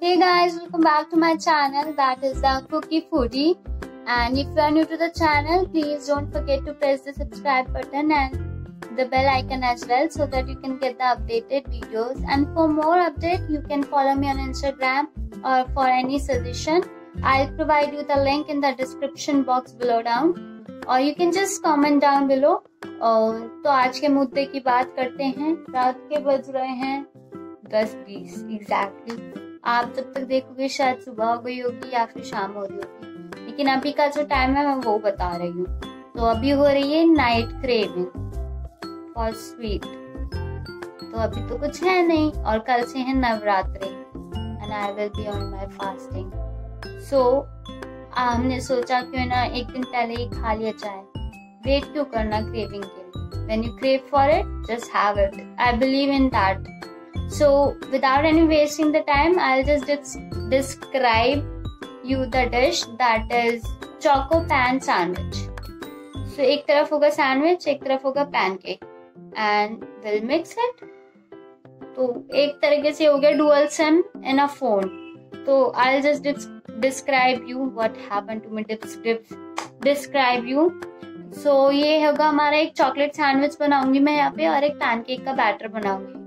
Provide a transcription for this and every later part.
Hey guys, welcome back to my channel that is the Cookie Foodie. And if you are new to the channel, please don't forget to press the subscribe button and the bell icon as well so that you can get the updated videos. And for more update, you can follow me on Instagram or for any suggestion. I'll provide you the link in the description box below down. और you can just comment down below तो आज के मुद्दे की बात करते हैं रात के बज रहे हैं दस बीस एग्जैक्टली आप जब तक देखोगे शायद सुबह हो गई होगी या फिर शाम हो रही होगी। लेकिन अभी का जो टाइम है, मैं वो बता रही हूँ। तो अभी हो रही है नाइट क्रेविंग फॉर स्वीट तो अभी तो कुछ है नहीं, और कल से है Navratri and I will be on my fasting so हमने सोचा क्यों ना एक दिन पहले ही खा लिया जाए। वेट क्यों करना क्रेविंग के लिए? When you crave for it just have it I believe in that So without any wasting the time, I'll just describe you the dish that is choco pan sandwich. So एक तरफ़ होगा sandwich, एक तरफ़ होगा pancake and we'll mix it. तो एक तरीके से हो गया dual sim in a phone. तो I'll just describe you what happened to me. Describe you. सो ये होगा हमारा एक चॉकलेट सैंडविच बनाऊँगी मैं यहाँ पे और एक पैनकेक का बैटर बनाऊँगी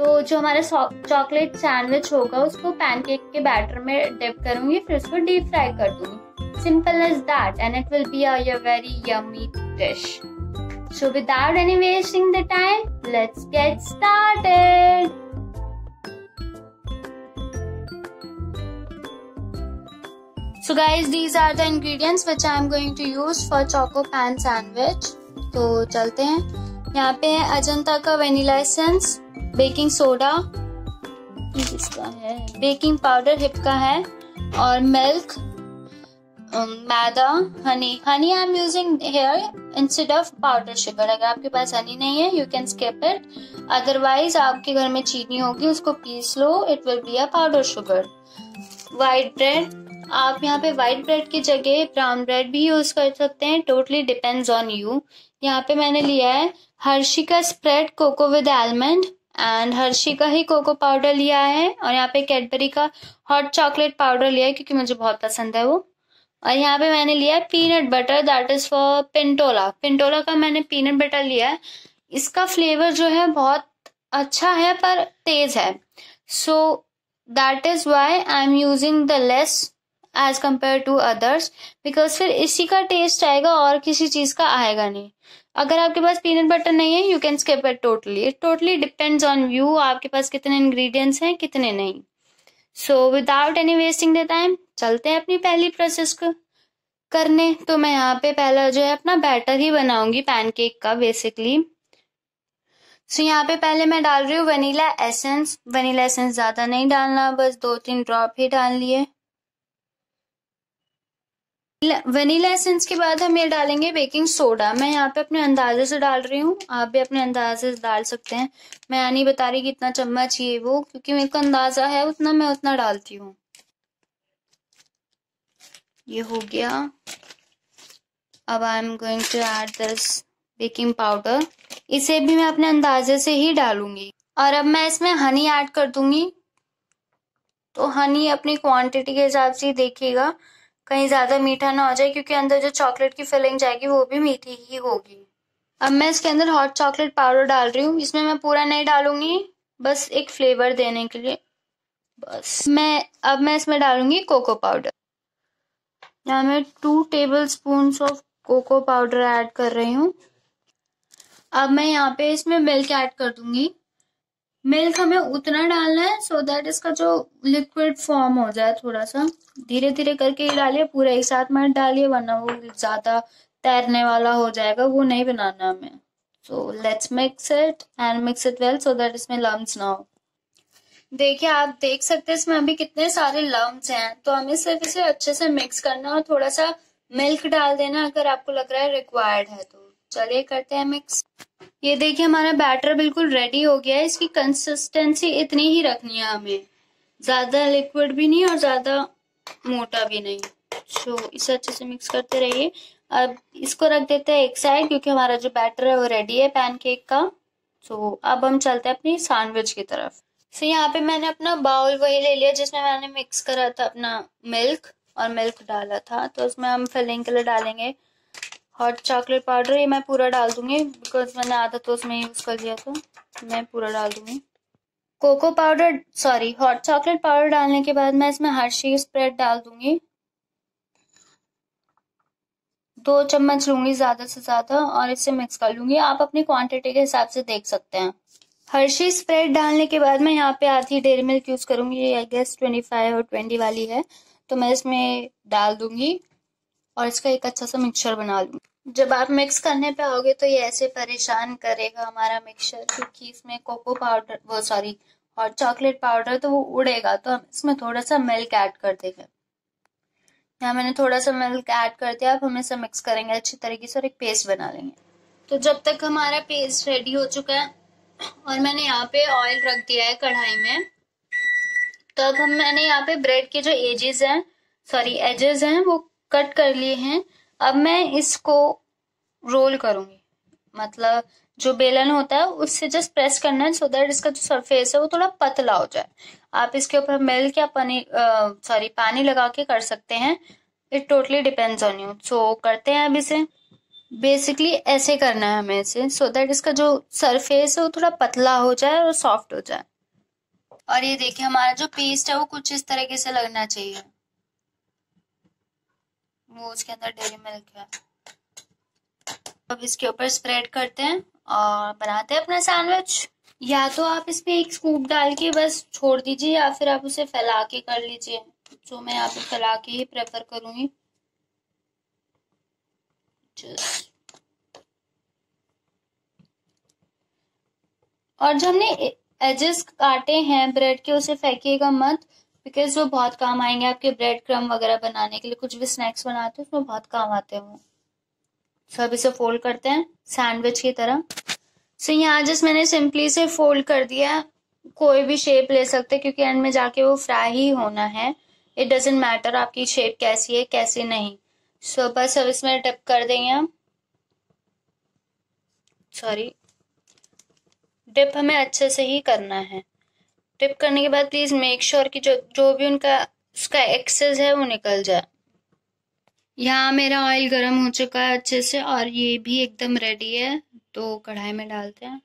तो जो हमारा चॉकलेट सैंडविच होगा उसको पैनकेक के बैटर में डिप करूँगी फिर उसको डीप फ्राई कर दूँगी। Simple as that and it will be a very yummy dish so without any wasting the time let's get started So guys, these are the ingredients which I am going to use for choco pan sandwich. तो चलते हैं। यहाँ पे अजंता का vanilla essence baking soda इसका है? Baking powder hip का है और milk maida honey honey I am using here instead of powder sugar अगर आपके पास हनी नहीं है you can skip it otherwise आपके घर में चीनी होगी उसको पीस लो। It will be a powder sugar white bread आप यहाँ पे व्हाइट ब्रेड की जगह ब्राउन ब्रेड भी यूज़ कर सकते हैं। टोटली डिपेंड्स ऑन यू यहाँ पे मैंने लिया है हर्षी का spread cocoa with almond and Hershey का ही कोको पाउडर लिया है और यहाँ पे कैडबरी का हॉट चॉकलेट पाउडर लिया है क्योंकि मुझे बहुत पसंद है वो। और यहाँ पे मैंने लिया है peanut butter that is for Pintola Pintola का मैंने पीनट बटर लिया है। इसका फ्लेवर जो है बहुत अच्छा है पर तेज है। So that is why I am using the less as compare to others because फिर इसी का टेस्ट आएगा और किसी चीज़ का आएगा नहीं। अगर आपके पास पीनट बटर नहीं है you can skip it totally it totally depends on you आपके पास कितने इंग्रेडिएंट्स हैं कितने नहीं। So without any wasting the time चलते हैं अपनी पहली प्रोसेस को करने। तो मैं यहाँ पे पहला जो है अपना बैटर ही बनाऊँगी पैनकेक का बेसिकली सो so, यहाँ पे पहले मैं डाल रही हूँ वनीला एसेंस वनीला एसेंस ज़्यादा नहीं डालना बस दो तीन ड्रॉप ही डाल लिए। वनीला एसेंस के बाद हम ये डालेंगे बेकिंग सोडा मैं यहाँ पे अपने अंदाजे से डाल रही हूँ। आप भी अपने अंदाजे से डाल सकते हैं। मैं यहाँ नहीं बता रही कितना चम्मच ये वो, क्योंकि मेरे को अंदाज़ा है, उतना मैं उतना डालती हूँ। ये हो गया। अब I am going to add this baking powder इसे भी मैं अपने अंदाजे से ही डालूँगी। और अब मैं इसमें हनी ऐड कर दूँगी। तो हनी अपनी क्वांटिटी के हिसाब से देखिएगा। कहीं ज़्यादा मीठा ना हो जाए, क्योंकि अंदर जो चॉकलेट की फिलिंग जाएगी, वो भी मीठी ही होगी। अब मैं इसके अंदर हॉट चॉकलेट पाउडर डाल रही हूँ। इसमें मैं पूरा नहीं डालूँगी, बस एक फ्लेवर देने के लिए। बस। मैं, अब मैं इसमें डालूँगी कोको पाउडर यहाँ मैं two tablespoon of cocoa powder add कर रही हूँ। अब मैं यहाँ पे इसमें मिल्क ऐड कर दूँगी। मिल्क हमें उतना डालना है सो so दैट इसका जो लिक्विड फॉर्म हो जाए थोड़ा सा धीरे धीरे करके ही डालिए, पूरा एक साथ मत डालिए, वरना वो ज़्यादा तैरने वाला हो जाएगा, वो नहीं बनाना हमें। So let's mix it and mix it well so that इसमें लम्स ना हो। देखिए, आप देख सकते हैं, इसमें अभी कितने सारे लम्स हैं तो हमें सिर्फ़ इसे अच्छे से मिक्स करना और थोड़ा सा मिल्क डाल देना, अगर आपको लग रहा है रिक्वायर्ड है तो। चलिए करते हैं मिक्स ये देखिए हमारा बैटर बिल्कुल रेडी हो गया है। इसकी कंसिस्टेंसी इतनी ही रखनी है हमें। ज़्यादा लिक्विड भी नहीं और ज़्यादा मोटा भी नहीं। सो so, इसे अच्छे से मिक्स करते रहिए। अब इसको रख देते हैं एक साइड क्योंकि हमारा जो बैटर है वो रेडी है पैनकेक का। सो so, अब हम चलते हैं अपनी सैंडविच की तरफ़। फिर यहाँ पे मैंने अपना बाउल वही ले लिया जिसमें मैंने मिक्स करा था अपना मिल्क और मिल्क डाला था। तो उसमें हम फिलिंग के लिए डालेंगे। हॉट चॉकलेट पाउडर ये मैं पूरा डाल दूँगी बिकॉज़ मैंने आधा तो उसमें यूज़ कर लिया था। मैं पूरा डाल दूँगी। Cocoa powder sorry hot chocolate powder डालने के बाद मैं इसमें हर्शी स्प्रेड डाल दूँगी। दो चम्मच लूँगी ज़्यादा से ज़्यादा और इसे मिक्स कर लूँगी। आप अपनी क्वांटिटी के हिसाब से देख सकते हैं। हर्शी स्प्रेड डालने के बाद मैं यहाँ पे आधी डेरी मिल्क यूज़ करूँगी। ये आई गेस ट्वेंटी फाइव और ट्वेंटी वाली है। तो मैं इसमें डाल दूँगी और इसका एक अच्छा सा मिक्सचर बना लूँगी। जब आप मिक्स करने पे आओगे तो ये ऐसे परेशान करेगा हमारा मिक्सचर क्योंकि इसमें कोको पाउडर वो सॉरी और चॉकलेट पाउडर तो वो उड़ेगा तो हम इसमें थोड़ा सा मिल्क ऐड कर देंगे। यहाँ मैंने थोड़ा सा मिल्क ऐड कर दिया, अब हम इसे मिक्स करेंगे, अच्छी तरीके से और एक पेस्ट बना लेंगे। तो जब तक हमारा पेस्ट रेडी हो चुका है, और मैंने यहाँ पे ऑयल रख दिया है कढ़ाई में तो अब हम, मैंने यहाँ पे ब्रेड के जो एजेस हैं सॉरी एजेस हैं, वो कट कर लिए हैं। अब मैं इसको रोल करूँगी। मतलब जो बेलन होता है, उससे जस्ट प्रेस करना है सो दैट इसका जो सरफेस है, वो थोड़ा पतला हो जाए। आप इसके ऊपर मिल्क या पानी सॉरी पानी लगा के कर सकते हैं। It totally depends on you so करते हैं अब इसे। बेसिकली ऐसे करना है हमें इसे सो so दैट इसका जो सरफेस है, वो थोड़ा पतला हो जाए और सॉफ्ट हो जाए। और ये देखिए, हमारा जो पेस्ट है, वो कुछ इस तरीके से लगना चाहिए। वो उसके अंदर डेरी मिल्क है। अब इसके ऊपर स्प्रेड करते हैं और बनाते हैं अपना सैंडविच या तो आप इसमें एक स्कूप डाल के बस छोड़ दीजिए या फिर आप उसे फैला के कर लीजिए, जो मैं यहाँ पे फैला के ही प्रेफर करूँगी। और जो हमने एजेस काटे हैं ब्रेड के, उसे फेंकिएगा मत। बिकॉज़ वो बहुत काम आएँगे आपके ब्रेड क्रम वगैरह बनाने के लिए। कुछ भी स्नैक्स बनाते हैं उसमें बहुत काम आते हैं वो। सब इसे फोल्ड करते हैं सैंडविच की तरह। सो यहाँ जस्ट मैंने सिंपली से फोल्ड कर दिया। कोई भी शेप ले सकते हैं क्योंकि एंड में जाके वो फ्राई ही होना है। इट डजेंट मैटर आपकी शेप कैसी है कैसी नहीं। सो so, बस अब इसमें टिप कर देंगे हम। सॉरी डिप हमें अच्छे से ही करना है। डिप करने के बाद प्लीज़ मेक श्योर कि जो जो भी उनका उसका एक्सेस है वो निकल जाए। यहाँ मेरा ऑयल गर्म हो चुका है अच्छे से और ये भी एकदम रेडी है। तो कढ़ाई में डालते हैं।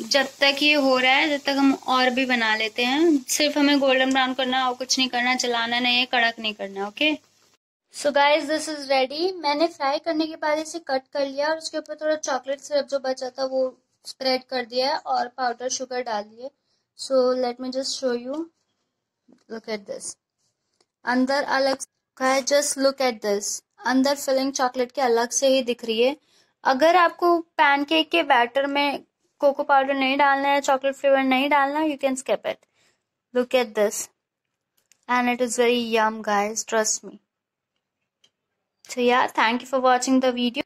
जब तक ये हो रहा है जब तक हम और भी बना लेते हैं। सिर्फ़ हमें गोल्डन ब्राउन करना और कुछ नहीं करना चलाना नहीं है कड़क नहीं करना okay so guys this is ready मैंने फ्राई करने के बाद इसे कट कर लिया और उसके ऊपर थोड़ा चॉकलेट सिरप जो बचा था वो स्प्रेड कर दिया है और पाउडर शुगर डाल दिए so let me just show you look at this अंदर अलग है जस्ट लुक एट दिस अंदर फिलिंग चॉकलेट के अलग से ही दिख रही है। अगर आपको पैनकेक के बैटर में कोको पाउडर नहीं डालना है चॉकलेट फ्लेवर नहीं डालना you can skip it look at this and it is very yum guys trust me so, yeah, thank you for watching the video.